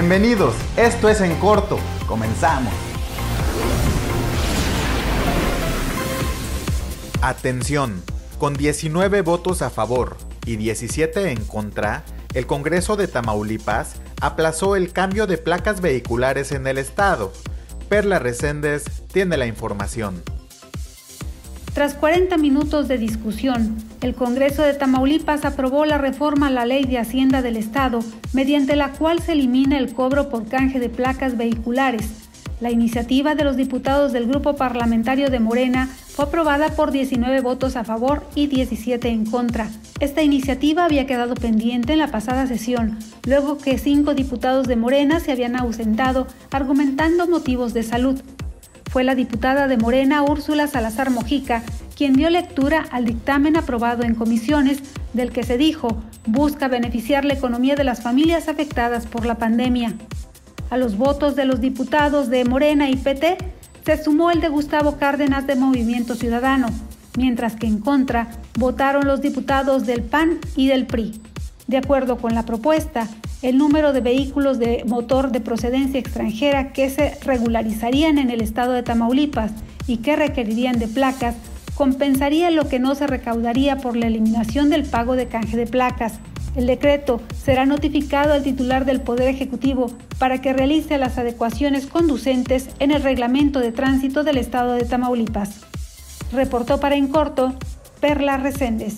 Bienvenidos, esto es En Corto, comenzamos. Atención, con 19 votos a favor y 17 en contra, el Congreso de Tamaulipas aplazó el cambio de placas vehiculares en el estado. Perla Reséndez tiene la información. Tras 40 minutos de discusión, el Congreso de Tamaulipas aprobó la reforma a la Ley de Hacienda del Estado, mediante la cual se elimina el cobro por canje de placas vehiculares. La iniciativa de los diputados del Grupo Parlamentario de Morena fue aprobada por 19 votos a favor y 17 en contra. Esta iniciativa había quedado pendiente en la pasada sesión, luego que cinco diputados de Morena se habían ausentado argumentando motivos de salud. Fue la diputada de Morena Úrsula Salazar Mojica quien dio lectura al dictamen aprobado en comisiones del que se dijo busca beneficiar la economía de las familias afectadas por la pandemia. A los votos de los diputados de Morena y PT se sumó el de Gustavo Cárdenas de Movimiento Ciudadano, mientras que en contra votaron los diputados del PAN y del PRI. De acuerdo con la propuesta, el número de vehículos de motor de procedencia extranjera que se regularizarían en el estado de Tamaulipas y que requerirían de placas compensaría lo que no se recaudaría por la eliminación del pago de canje de placas. El decreto será notificado al titular del Poder Ejecutivo para que realice las adecuaciones conducentes en el reglamento de tránsito del estado de Tamaulipas. Reportó para En Corto, Perla Reséndez.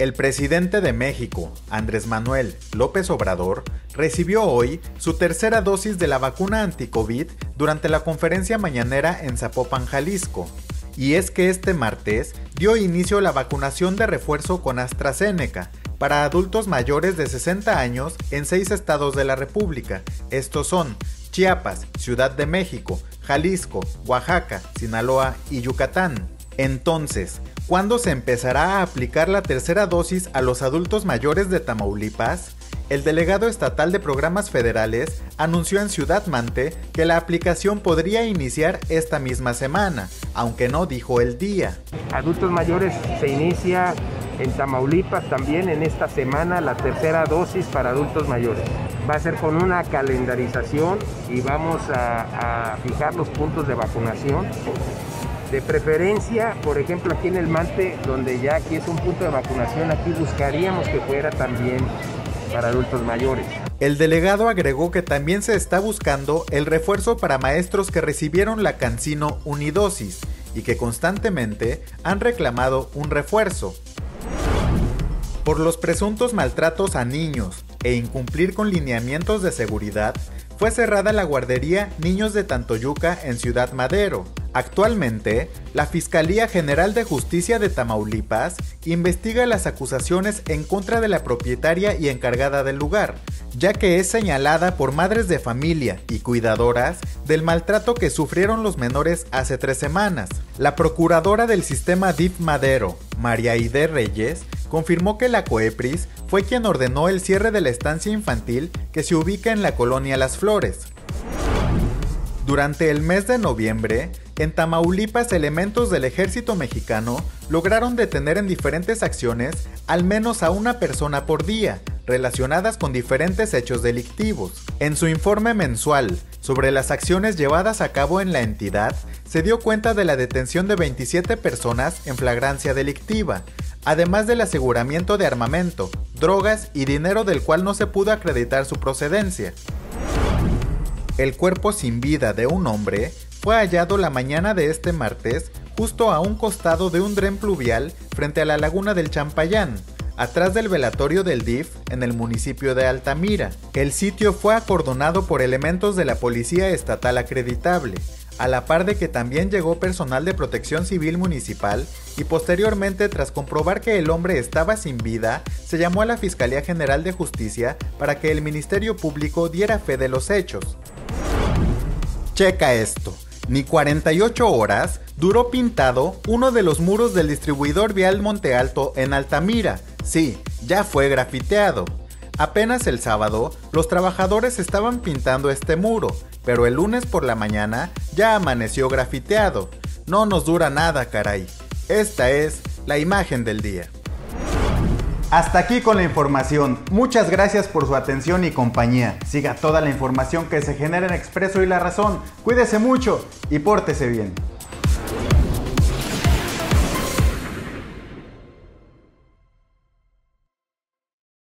El presidente de México, Andrés Manuel López Obrador, recibió hoy su tercera dosis de la vacuna anti-COVID durante la conferencia mañanera en Zapopan, Jalisco. Y es que este martes dio inicio la vacunación de refuerzo con AstraZeneca para adultos mayores de 60 años en seis estados de la República. Estos son Chiapas, Ciudad de México, Jalisco, Oaxaca, Sinaloa y Yucatán. Entonces, ¿Cuándo se empezará a aplicar la tercera dosis a los adultos mayores de Tamaulipas? El delegado estatal de programas federales anunció en Ciudad Mante que la aplicación podría iniciar esta misma semana, aunque no dijo el día. Adultos mayores se inicia en Tamaulipas también en esta semana la tercera dosis para adultos mayores. Va a ser con una calendarización y vamos a, a fijar los puntos de vacunación de preferencia, por ejemplo, aquí en el Mante, donde ya aquí es un punto de vacunación, aquí buscaríamos que fuera también para adultos mayores. El delegado agregó que también se está buscando el refuerzo para maestros que recibieron la Cancino Unidosis y que constantemente han reclamado un refuerzo. Por los presuntos maltratos a niños e incumplir con lineamientos de seguridad, fue cerrada la guardería Niños de Tantoyuca en Ciudad Madero. Actualmente, la Fiscalía General de Justicia de Tamaulipas investiga las acusaciones en contra de la propietaria y encargada del lugar, ya que es señalada por madres de familia y cuidadoras del maltrato que sufrieron los menores hace tres semanas. La procuradora del sistema DIF Madero, María Ide Reyes, confirmó que la COEPRIS fue quien ordenó el cierre de la estancia infantil que se ubica en la colonia Las Flores. Durante el mes de noviembre, en Tamaulipas elementos del ejército mexicano lograron detener en diferentes acciones al menos a una persona por día, relacionadas con diferentes hechos delictivos. En su informe mensual sobre las acciones llevadas a cabo en la entidad, se dio cuenta de la detención de 27 personas en flagrancia delictiva, además del aseguramiento de armamento, drogas y dinero del cual no se pudo acreditar su procedencia. El cuerpo sin vida de un hombre fue hallado la mañana de este martes justo a un costado de un dren pluvial frente a la laguna del Champayán, atrás del velatorio del DIF en el municipio de Altamira. El sitio fue acordonado por elementos de la Policía Estatal acreditable, a la par de que también llegó personal de protección civil municipal y posteriormente tras comprobar que el hombre estaba sin vida, se llamó a la Fiscalía General de Justicia para que el Ministerio Público diera fe de los hechos. Checa esto. Ni 48 horas duró pintado uno de los muros del distribuidor vial Monte Alto en Altamira. Sí, ya fue grafiteado. Apenas el sábado, los trabajadores estaban pintando este muro, pero el lunes por la mañana ya amaneció grafiteado. No nos dura nada, caray. Esta es la imagen del día. Hasta aquí con la información. Muchas gracias por su atención y compañía. Siga toda la información que se genera en Expreso y La Razón. Cuídese mucho y pórtese bien.